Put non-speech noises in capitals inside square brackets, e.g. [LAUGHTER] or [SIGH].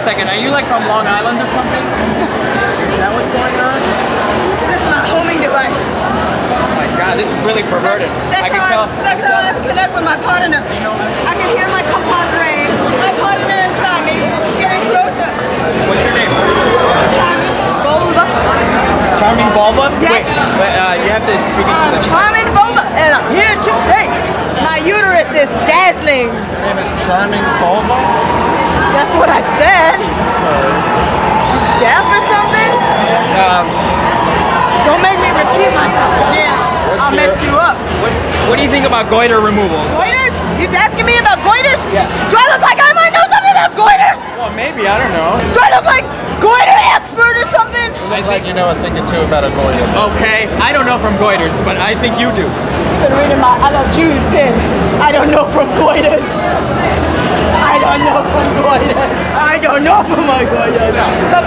second. Are you like from Long Island or something? [LAUGHS] Is that what's going on? This is my homing device. Oh my god, this is really perverted. that's I can how, tell. I, that's I can how I connect with my partner. I can hear my compadre, my partner in crime. He's getting closer. What's your name? Charming Vulva. Charming Bulba? Yes. Wait, but, uh, you have to speak into I'm the Charming Vulva, and I'm here to say my uterus is dazzling. Your name is Charming Vulva? That's what I said. Sorry. Deaf or something? Um, Don't make me repeat myself again. I'll mess you up. what, what do you think about goiter removal? Goiters? You're asking me about goiters? Yeah. Do I look like I might know something about goiters? Well, maybe, I don't know. Do I look like goiter expert or something? You look like you know a thing or two about a goiter. Okay, I don't know from goiters, but I think you do. You've been reading my I love Jews pin. I don't know from goiters. I don't know from goiters. I don't know from my sweetie.